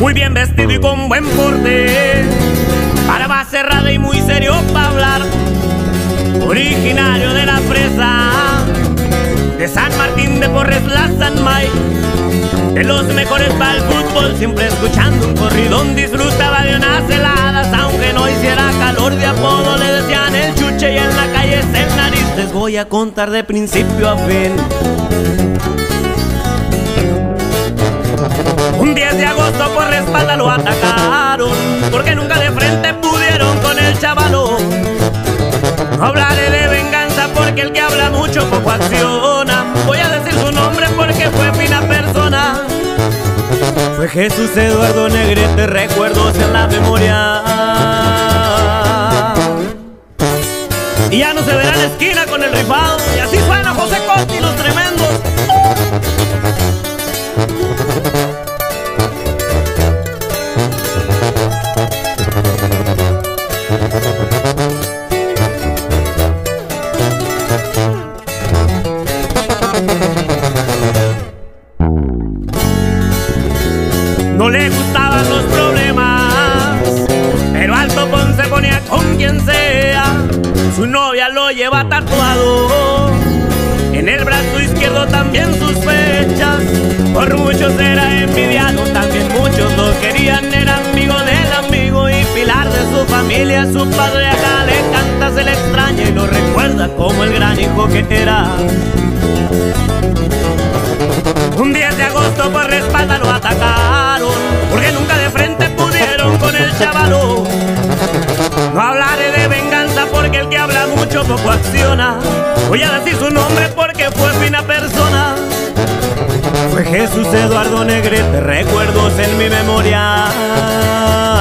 Muy bien vestido y con buen porte, barba cerrada y muy serio para hablar. Originario de la presa de San Martín de Porres, la San May de los mejores para el fútbol, siempre escuchando un corridón, disfrutaba de unas heladas, aunque no hiciera calor de apodo, le decían el chuche y en la calle es el nariz. Les voy a contar de principio a fin. Un 10 de agosto por la espalda lo atacaron, porque nunca de frente pudieron con el chavalo. No hablaré de venganza porque el que habla mucho poco acciona. Jesús Eduardo Negrete, recuerdos en la memoria. Y ya no se verá la esquina con el rifado. Y así suena José Costi, los tremendos. Gustaban los problemas, pero al topón se ponía con quien sea. Su novia lo lleva tatuado, en el brazo izquierdo también sus fechas. Por muchos era envidiado, también muchos lo querían, era amigo del amigo y pilar de su familia. Su padre acá le canta, se le extraña y lo recuerda como el gran hijo que era. Un 10 de agosto por la espalda lo poco acciona. Voy a decir su nombre porque fue fina persona. Fue Jesús Eduardo Negrete, recuerdos en mi memoria